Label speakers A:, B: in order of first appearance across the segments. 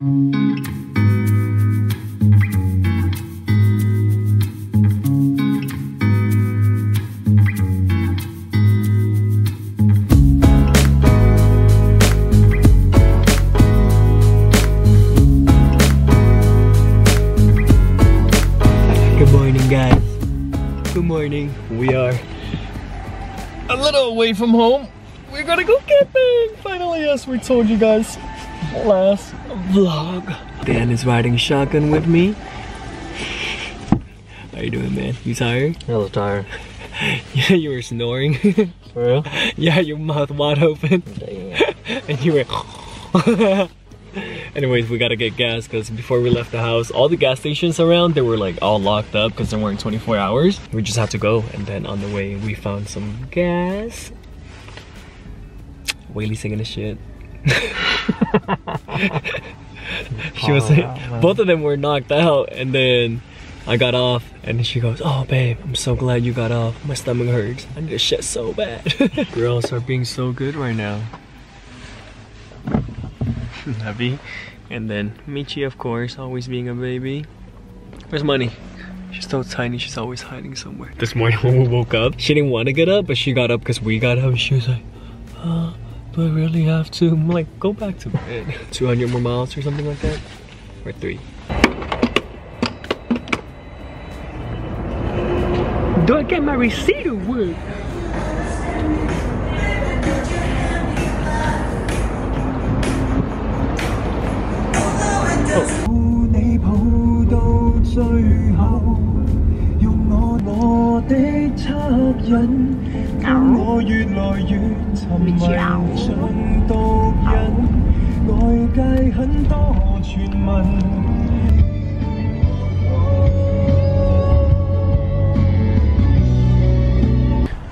A: Good morning, guys. Good morning. We are a little away from home. We're gonna go camping. Finally, as we told you guys last vlog. Dan is riding shotgun with me. How you doing, man? You tired?
B: I was tired.
A: yeah, you were snoring.
B: For real?
A: yeah, your mouth wide open, and you were. Anyways, we gotta get gas because before we left the house, all the gas stations around they were like all locked up because they weren't 24 hours. We just had to go, and then on the way we found some gas. Weylie singing the shit. she was
B: Oh,
A: like,
B: man.
A: both of them were knocked out, and then I got off, and she goes, "Oh, babe, I'm so glad you got off. My stomach hurts. I need to shit so bad." Girls are being so good right now. Happy. And then Michi, of course, always being a baby. Where's Money? She's so tiny, she's always hiding somewhere. This morning when we woke up, she didn't want to get up, but she got up because we got up. She was like, do I really have to? I'm like, go back to bed. 200 more miles or something like that? Or three. Do I get my receipt or what? Oh.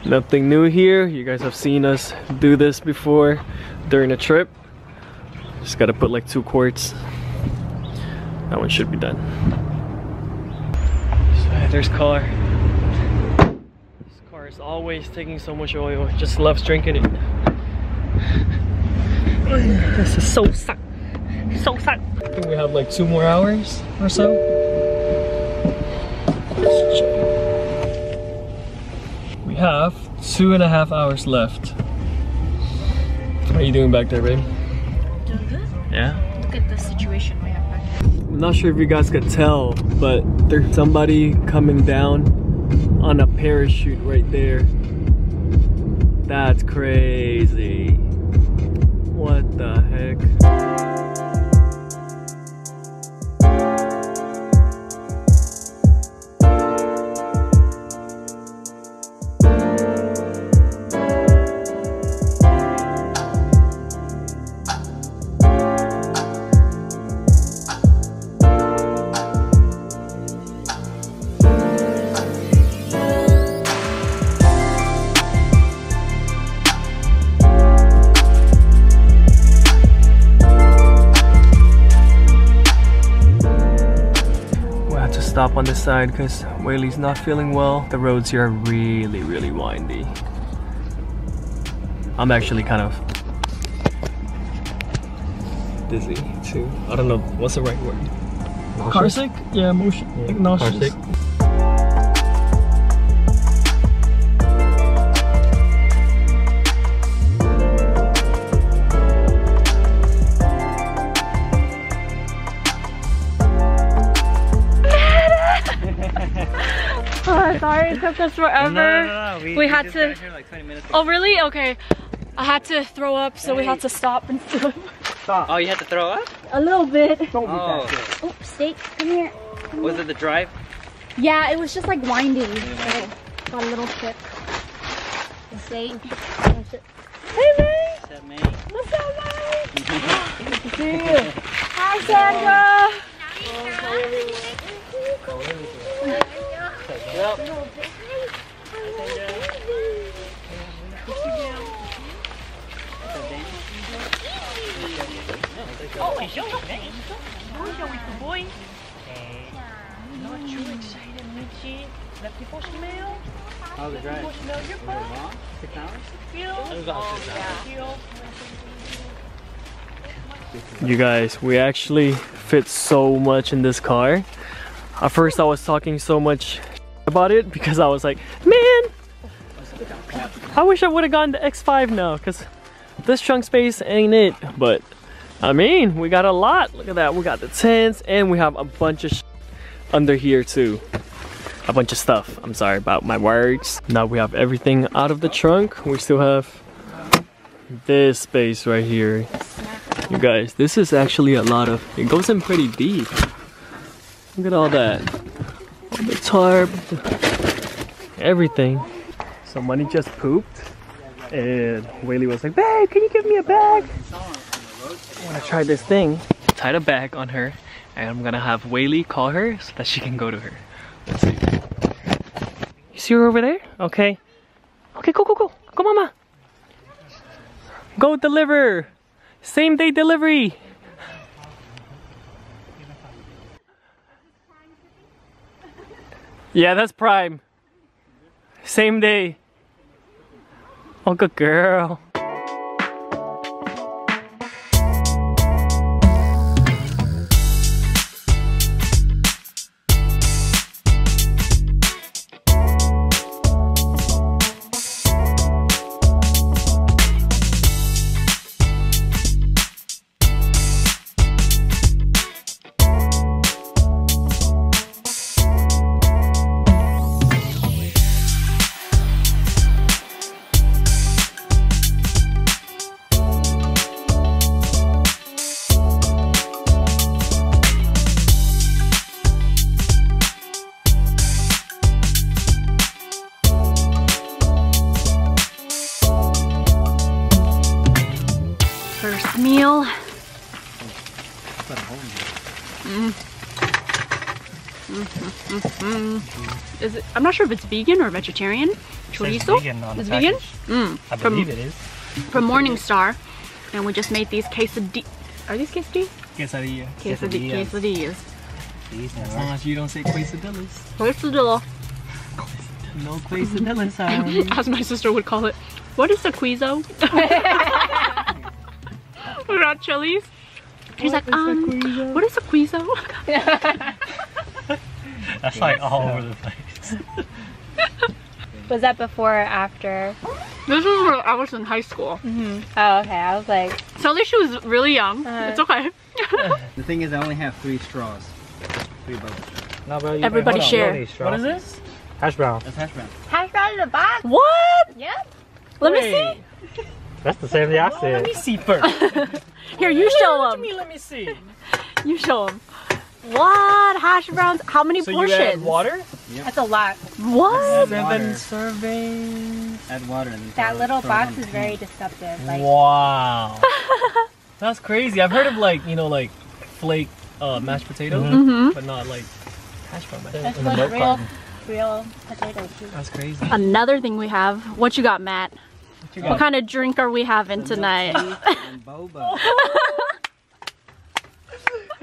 A: Nothing new here. You guys have seen us do this before during a trip. Just gotta put like two quarts. That one should be done. So there's car. This car is always taking so much oil. Just loves drinking it. This is so suck. So suck. I think we have like two more hours or so. We have two and a half hours left. How are you doing back there, babe?
C: Doing good.
A: Yeah?
C: Look at the situation we have back here.
A: I'm not sure if you guys could tell, but there's somebody coming down on a parachute right there. That's crazy. On this side because Weylie's not feeling well. The roads here are really, really windy. I'm actually kind of dizzy too. I don't know what's the right word. Car sick? Yeah, motion.
B: Yeah,
A: like nauseous.
B: car sick.
C: Oh, sorry, it took us forever.
B: No, no, We,
C: We had
B: just
C: to-
B: got here like 20 minutes
C: Oh, really? Okay. I had to throw up, so we had to stop and stuff. Stop.
B: Oh, you had to throw up?
C: A little bit.
B: Don't Oh,
C: Oh, steak, come here.
B: was it the drive?
C: Yeah, it was just like winding. So got a little tip. The steak. Hey, babe.
B: What's up, man?
C: What's up, babe? Good to see you. Hi, Sandra.
D: Oh, it's your name. Who's your little boy? Uh, not too excited, Michi. Let people smell.
B: How's the drive?
D: People smell your
B: Was it
D: butt.
B: long? Six hours?
D: Feel.
B: It was about six hours.
A: You guys, we actually fit so much in this car. At first I was talking so much about it because I was like, man, I wish I would have gotten the X5 now because this trunk space ain't it. But I mean, we got a lot. Look at that. We got the tents and we have a bunch of under here too. A bunch of stuff. I'm sorry about my words. Now we have everything out of the trunk. We still have this space right here. You guys, this is actually a lot of, it goes in pretty deep. Look at all that. The tarp, everything. So Money just pooped and Weylie was like, babe, can you give me a bag? I wanna try this thing. Tied a bag on her and I'm gonna have Weylie call her so that she can go to her. Let's see. You see her over there? Okay. Okay, go, go, go. Go, mama. Go deliver. Same day delivery. Yeah, that's prime. Same day. Oh, good girl.
E: Is? I'm not sure if it's vegan or vegetarian. Chorizo.
D: vegan on the
E: It's vegan. Mm.
D: I
E: From-
D: believe it is.
E: From Morningstar, and we just made these quesadillas. Are these quesadillas?
A: Quesadilla.
E: Quesadillas.
D: Quesadillas.
E: Quesadillas.
A: As long as you don't say quesadillas.
E: Quesadilla,
A: No quesadillas,
E: as my sister would call it. What is a quizo? We're at Chili's. She's like, um, what is a quizo?
D: That's like all over the place.
F: Was that before or after?
E: This was when I was in high school.
F: Oh, okay. I was like,
E: So at least she was really young.
F: Uh-huh.
E: it's okay.
B: The thing is, I only have three straws. Three bubbles.
D: No, bro, you
E: Everybody
D: hold on,
E: share.
D: you don't need
A: What is this?
D: Hash brown.
B: That's hash brown.
F: hash brown in a box?
E: What?
F: Yep.
E: Let me see.
D: That's the same thing I
A: Oh, let me
D: said.
A: see first.
E: Here, you show
A: What
E: them.
A: do you mean, let me see?
E: You show them. What? Hash browns? How many
A: So
E: portions?
A: you add water?
F: That's a lot.
E: What?
A: Seven
B: water.
A: servings.
B: Add water and
F: That little box is very deceptive. Like,
A: Wow. That's crazy. I've heard of like, you know, like flake uh, mashed potatoes,
E: Mm-hmm.
A: but not like hash brown mashed
F: that's
A: in
F: like real, real potato too.
A: That's crazy.
E: Another thing we have. What you got, Matt?
A: What you got?
E: What kind of drink are we having tonight?
B: And boba.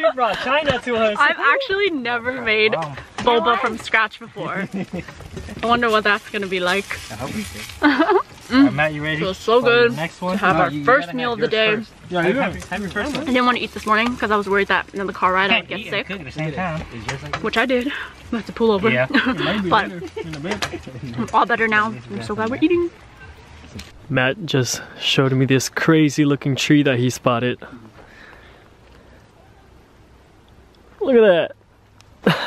A: He brought China to us.
E: I've actually never made
D: Wow.
E: boba from scratch before. I wonder what that's gonna be like.
B: I hope mm. you do.
D: Alright, Matt, you ready?
E: Feels so good
D: Next
E: to
D: one.
E: have
B: No,
E: our
B: you- you
E: first meal of the day.
B: first.
A: Yeah,
D: Have,
A: you
D: have, have your first
E: I didn't want to eat this morning because I was worried that in the car ride I would get
D: eat
E: sick,
D: at the same time.
B: Like
E: which I did. I had to pull over.
D: Yeah.
E: but I'm all better now. I'm so glad we're eating. Matt just showed me this crazy looking tree that he spotted. Look at that.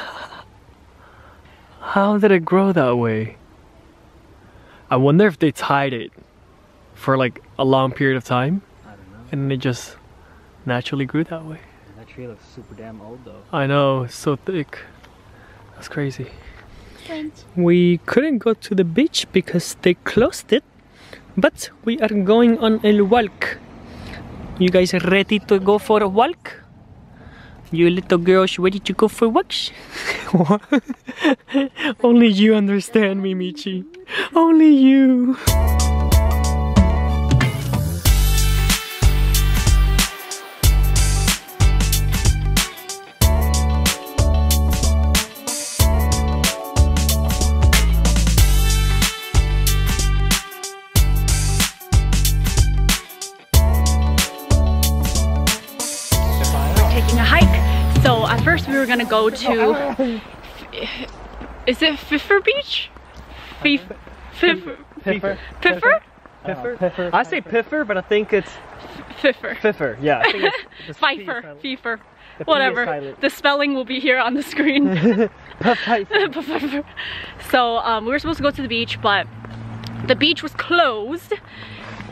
E: How did it grow that way? I wonder if they tied it for like a long period of time
B: I don't know.
E: and it just naturally grew that way.
B: That tree looks super damn old though.
E: I know, it's so thick. That's crazy. We couldn't go to the beach because they closed it, but we are going on a walk. You guys ready to go for a walk? You little girls ready to go for walks? Only you understand me, Michi. Only you. Gonna go to, is it Fiffer Beach? Fif, Fiffer,
A: Piffer.
E: Piffer?
A: Piffer. I say piffer, but I think it's
E: Fiffer.
A: piffer. Yeah, I think it's the P is
E: Pfeiffer,
A: silent.
E: Pfeiffer,
A: The P is
E: whatever. The spelling will be here on the screen. So um, we were supposed to go to the beach, but the beach was closed.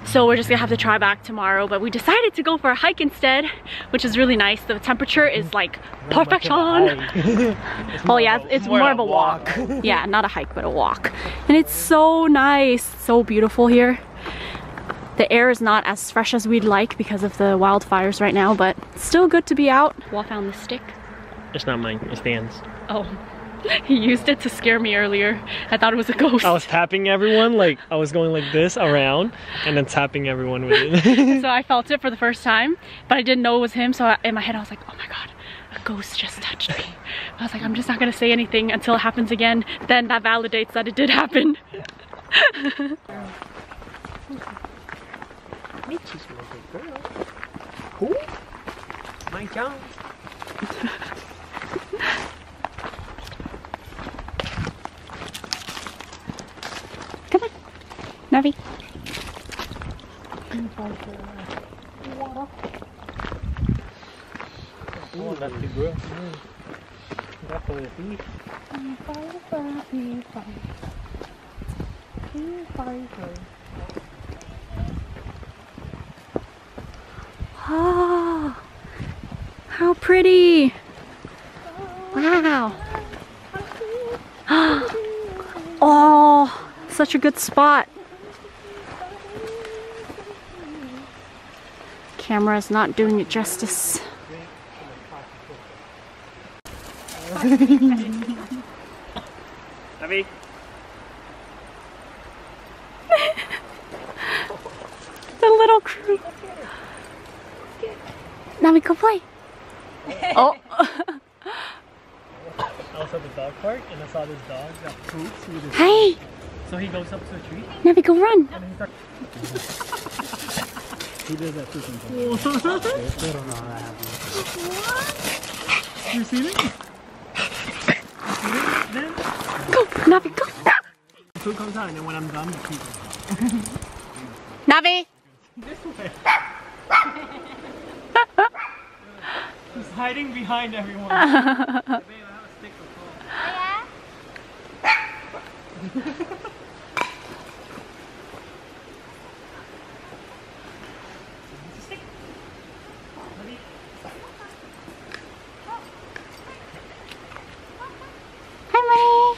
E: So we're just gonna have to try back tomorrow. But we decided to go for a hike instead, which is really nice. The temperature is like perfection. Oh yeah, it's, it's more, of a walk. yeah, not a hike, but a walk. And it's so nice, so beautiful here. The air is not as fresh as we'd like because of the wildfires right now, but still good to be out. Well, I found the stick.
A: It's not mine, it's Dan's.
E: Oh, he used it to scare me earlier. I thought it was a ghost.
A: I was tapping everyone, like I was going like this around and then tapping everyone with it.
E: so I felt it for the first time, but I didn't know it was him. So I, in my head, I was like, oh my god, a ghost just touched me. I was like, I'm just not gonna say anything until it happens again. Then that validates that it did happen.
A: Michi's a good girl. Who? My John.
E: Navi.
A: Oh,
E: how pretty. Wow. Oh, such a good spot. Camera's not doing it justice.
A: Navi.
E: The little crew. Nami, go play. Oh.
A: I was at the dog park and I saw this dog that poops with his
E: Hey,
A: So he goes up to a tree
E: Navi, go run.
A: And he starts
B: does that too sometimes. They don't know how that happens.
A: You see it?
E: Go, Navi, go.
A: The food comes out and then when I'm done the food comes out.
E: Navi.
A: He's hiding behind everyone.
E: Hi, Money.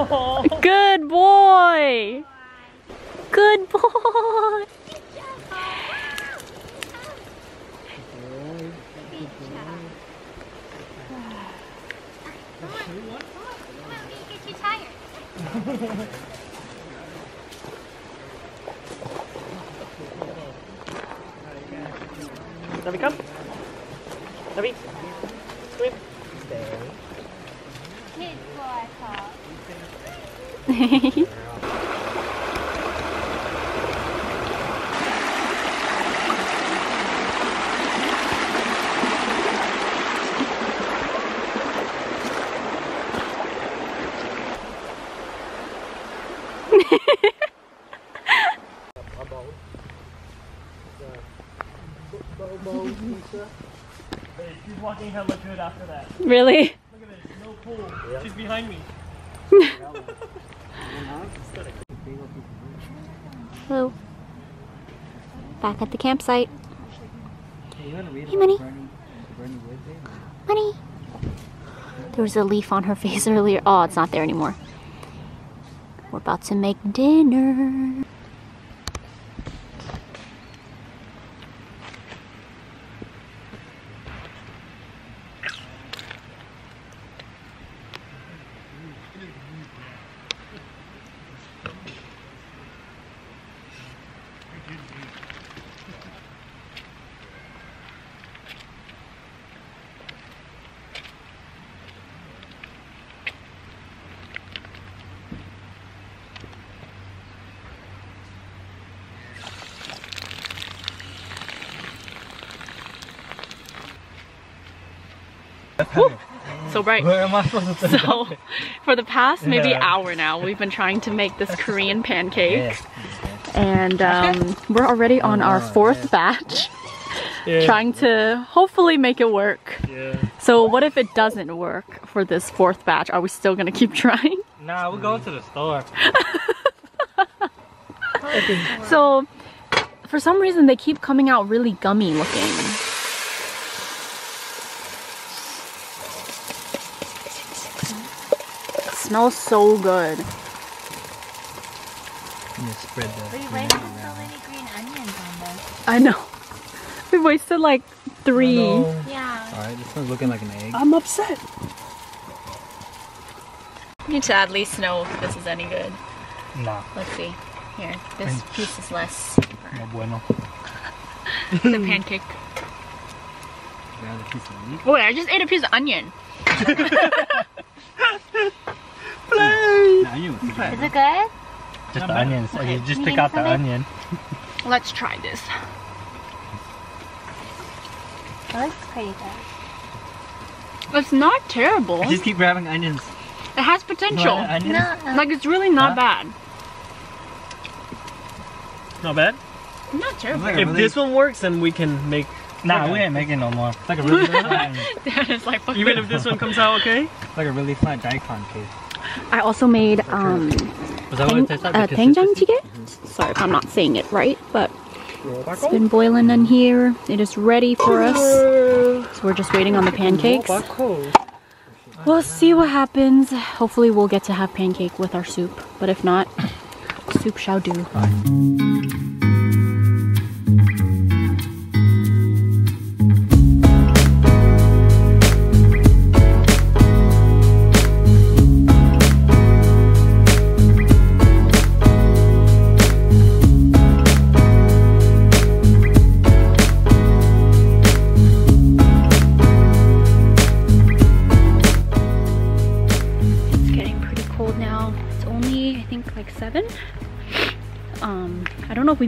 E: Oh. Good boy. Good boy.
F: Get you tired.
A: Navi, come. Navi, swim.
F: Kids boy talk.
A: She's walking hella good after that.
E: Really?
A: Look at this, no pool. She's behind me.
E: Hello. Back at the campsite.
B: Hey,
E: Hey, Money.
B: Bernie, Bernie Wood there?
E: Money. There was a leaf on her face earlier. Oh, it's not there anymore. We're about to make dinner. Woo, so bright.
B: Where am I supposed to
E: So for the past maybe
B: Yeah.
E: hour now, we've been trying to make this Korean pancake. And um, we're already on our fourth batch,
C: Yeah.
E: trying to hopefully make it work.
C: Yeah.
E: So what if it doesn't work for this fourth batch? Are we still gonna keep trying?
B: Nah, we're going to the store.
E: So for some reason they keep coming out really gummy looking. Smells so good.
B: You spread the.
F: We wasted so many green onions on this.
E: I know. We wasted like three.
F: Yeah.
B: Alright, this one's looking like an egg.
C: I'm upset.
E: We need to at least know if this is any good.
B: Nah,
E: Let's see. Here, this piece is less.
B: no bueno.
E: the pancake.
B: Grab a piece of meat.
E: Oh, wait, I just ate a piece of onion.
B: Nah, you was good.
F: Is it good?
B: Just the onions.
E: Okay.
B: You just
F: You
B: pick
F: need
B: out the onion.
E: Let's try this.
F: It looks pretty good.
E: It's not terrible.
B: Just keep grabbing onions.
E: It has potential.
B: want onions?
F: No, uh,
E: Like it's really not
B: Huh?
E: bad.
C: Not bad.
E: Not terrible.
B: like
C: If
B: really-
C: this one works, then we can make.
B: Nah, we ain't making no more. It's like a really flat,
E: it's like
C: Even if this one comes out okay.
B: It's like a really flat daikon cake.
E: I also made um
B: Was that
E: tang,
B: it
E: uh, tangjang jjigae. Sorry if I'm not saying it right, but it's been boiling in here. It is ready for us. So we're just waiting on the pancakes. We'll see what happens. Hopefully we'll get to have pancake with our soup, but if not, soup shall do.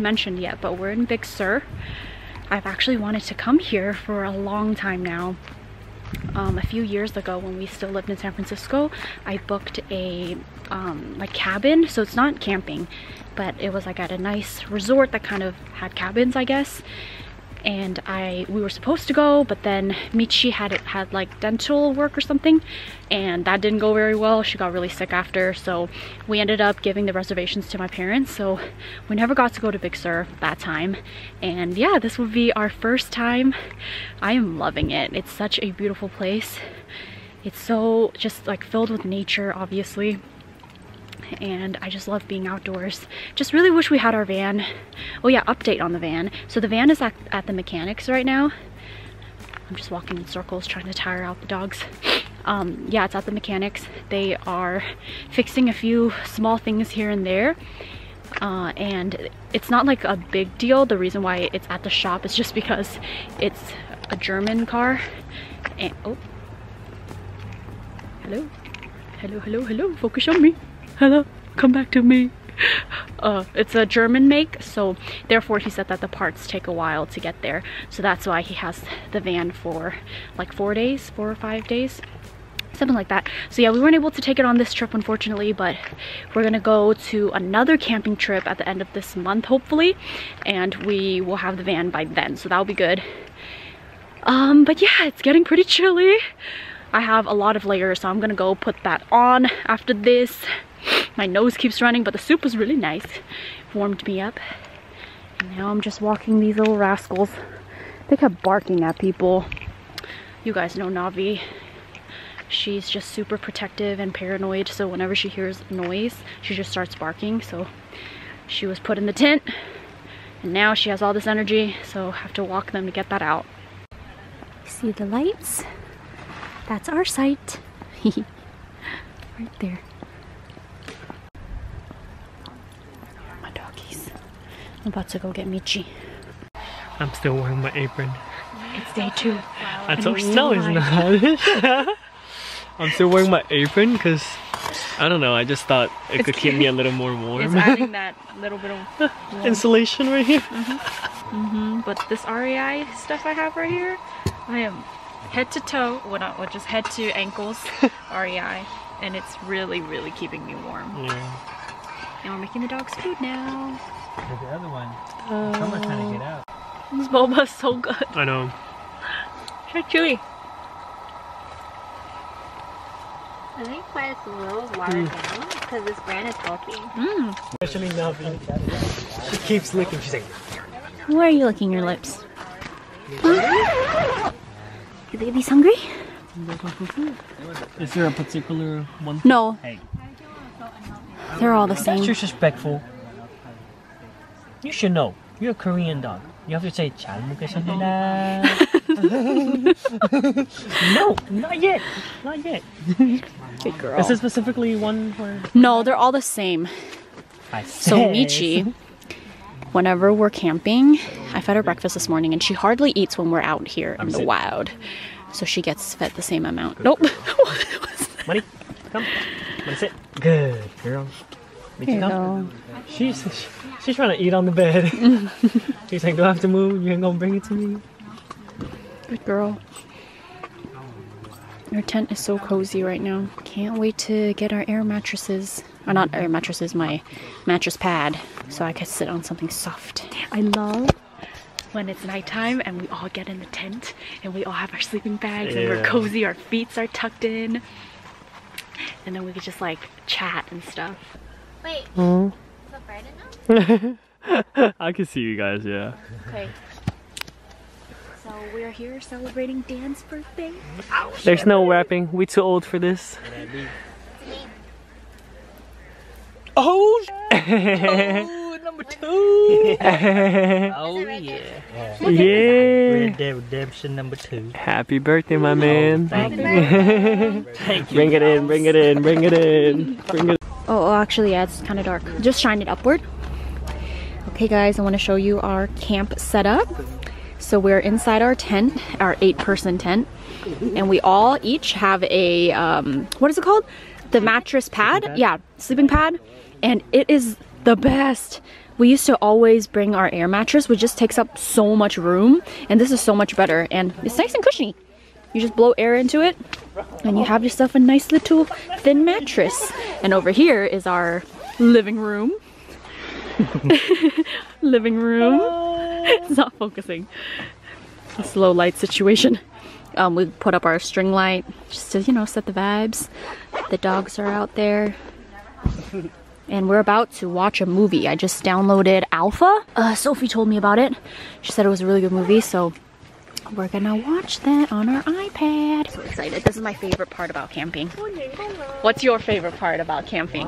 E: Mentioned yet, but we're in Big Sur. I've actually wanted to come here for a long time now. Um, a few years ago when we still lived in San Francisco, I booked a um, like cabin. So it's not camping, but it was like at a nice resort that kind of had cabins, I guess and I we were supposed to go but then Michi had had like dental work or something and that didn't go very well. She got really sick after so we ended up giving the reservations to my parents. So we never got to go to Big Sur that time. And yeah this would be our first time. I am loving it. It's such a beautiful place. It's so just like filled with nature obviously and I just love being outdoors. Just really wish we had our van. Oh yeah, update on the van. So the van is at, at the mechanics right now. I'm just walking in circles trying to tire out the dogs. Um, yeah, it's at the mechanics. They are fixing a few small things here and there. Uh, and it's not like a big deal. The reason why it's at the shop is just because it's a German car. And, oh. Hello? Hello, hello, hello. Focus on me. Hello. Come back to me. Uh, it's a German make, so therefore he said that the parts take a while to get there. So that's why he has the van for like four days, four or five days something like that. So yeah, we weren't able to take it on this trip unfortunately, but we're gonna go to another camping trip at the end of this month hopefully, and we will have the van by then, so that'll be good. Um, but yeah, it's getting pretty chilly. I have a lot of layers, so I'm gonna go put that on after this. My nose keeps running, but the soup was really nice. Warmed me up. And now I'm just walking these little rascals. They kept barking at people. You guys know Navi. She's just super protective and paranoid, so whenever she hears noise, she just starts barking. So she was put in the tent, and now she has all this energy, so I have to walk them to get that out. See the lights? That's our site. right there. My doggies. I'm about to go get Michi.
C: I'm still wearing my apron.
E: It's day two.
C: I told you, no, it's not. I'm still wearing my apron because I don't know. I just thought it
E: It's
C: could keep me a little more warm.
E: It's adding that little bit of
C: Insulation right here. Mm-hmm. Mm-hmm.
E: But this REI stuff I have right here, I am head to toe, well not, well just head to ankles, REI, and it's really, really keeping me warm.
A: Yeah.
E: And we're making the dogs food now.
B: The other one. Uh, Someone's trying to get out.
E: This boba's so good.
A: I know.
E: So chewy.
F: I think why it's a little watered down because this brand is healthy.
E: Mmm.
A: Especially nothing. She keeps licking. She's like,
E: Why are you licking your lips? Huh? You baby's hungry?
A: is there a particular one?
E: No.
B: Hey.
E: They're all the same.
A: That's
E: same.
A: disrespectful. You should know. You're a Korean dog. You have to say 잘 먹겠습니다. no, not yet. Not yet.
E: Good girl.
A: Is there specifically one where
E: No, they're all the same.
A: I
E: So
A: said-
E: Michi, whenever we're camping, I fed her breakfast this morning and she hardly eats when we're out here in the
A: sit.
E: wild. So she gets fed the same amount. Nope.
A: Money, come. Money, sit. Good girl. Michi,
E: Here you
A: come.
E: go.
A: She's she's trying to eat on the bed. She's like, do I have to move? You ain't gonna bring it to me?
E: Good girl. Our tent is so cozy right now. Can't wait to get our air mattresses. Or not air mattresses, my mattress pad. So I can sit on something soft. I love when it's nighttime and we all get in the tent and we all have our sleeping bags and we're cozy, our feet are tucked in. And then we could just like chat and stuff.
F: Wait,
A: Oh.
F: is it bright enough?
A: I can see you guys. Yeah.
E: Okay. So we're here celebrating Dan's birthday.
A: There's no wrapping. We too old for this. Oh.
B: oh, number two. Oh,
F: yeah. Oh
B: yeah.
A: Yeah.
B: Red Dead Redemption number two.
A: Happy birthday, my man.
B: Oh, thank you. Thank you.
A: Bring it in, bring it in, bring it in. Bring it
E: Oh, oh, actually, yeah, it's kind of dark. Just shine it upward. Okay, guys, I want to show you our camp setup. So we're inside our tent, our eight-person tent, and we all each have a um, what is it called? The mattress pad? Yeah, sleeping pad, and it is the best. We used to always bring our air mattress, which just takes up so much room, and this is so much better, and it's nice and cushiony. You just blow air into it, and you have yourself a nice little thin mattress. And over here is our living room. living room. it's not focusing. A low light situation. Um, we put up our string light just to, you know, set the vibes. The dogs are out there. And we're about to watch a movie. I just downloaded Alpha. Uh, Sophie told me about it. She said it was a really good movie, so we're gonna watch that on our iPad. So excited. This is my favorite part about camping. Oh, What's your favorite part about camping?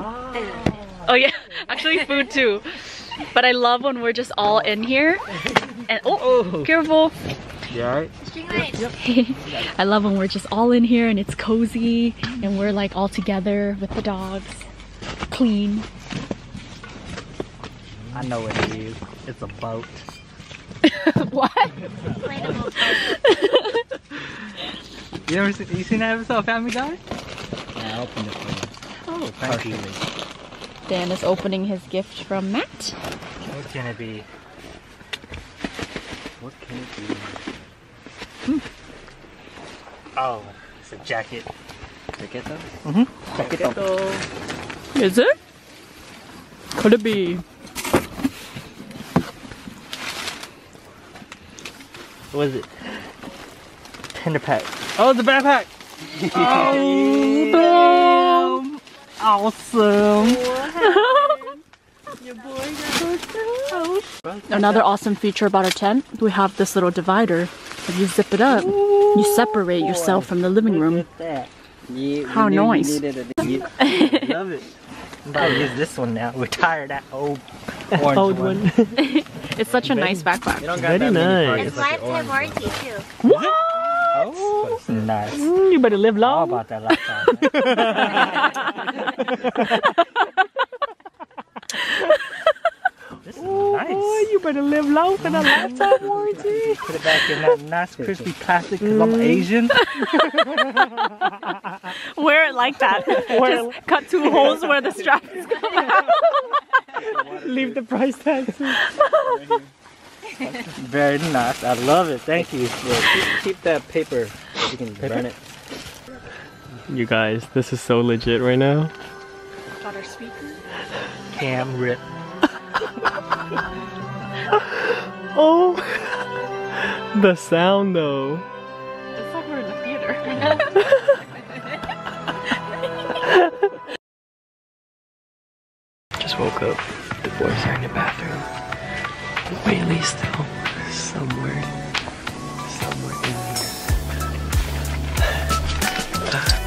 E: Oh yeah, actually food too. But I love when we're just all in here. And oh, oh. careful.
B: Yeah.
F: String lights.
E: I love when we're just all in here and it's cozy and we're like all together with the dogs. Clean.
B: I know what it is. It's a boat.
E: what?
F: Inflatable boat.
B: You ever seen, you seen that episode of Family Guy? Yeah, I opened it for you. Oh, thank you.
E: Dan is opening his gift from Matt.
B: What can it be? What can it be?
E: Hmm.
B: Oh, it's a jacket. Jacket?
E: Mm-hmm.
B: Jacket.
E: Is it? Could it be?
B: What is it? Tender pack. Oh, it's a backpack. oh, Awesome.
E: Another awesome feature about our tent, we have this little divider. If you zip it up, you separate yourself from the living room.
B: Look at that. Yeah,
E: How
B: we you
E: nice.
B: needed it. Yeah, Love it. I'm about to use this one now. We're tired of that old orange
A: Old one.
E: It's such a nice backpack.
B: You don't
A: Very
B: that
A: nice.
F: It's
B: like the
F: lifetime warranty too.
B: What? Oh, it's nice.
A: Mm, you better live
B: All
A: long.
B: about that lifetime. this is
A: Oh, you better live long for the mm. lifetime warranty.
B: Put it back in that nice crispy plastic because I'm mm. Asian.
E: Wear it like that. Just cut two holes where the strap is
A: Leave the price tag too.
B: Very nice. I love it. Thank you.
A: keep, keep that paper so you can burn it. You guys, this is so legit right now.
E: Got our speaker.
B: Cam rip.
A: Oh, the sound though.
E: It's like we're in the theater.
A: Just woke up. The boys are in the bathroom. Bailey's still somewhere, somewhere in here.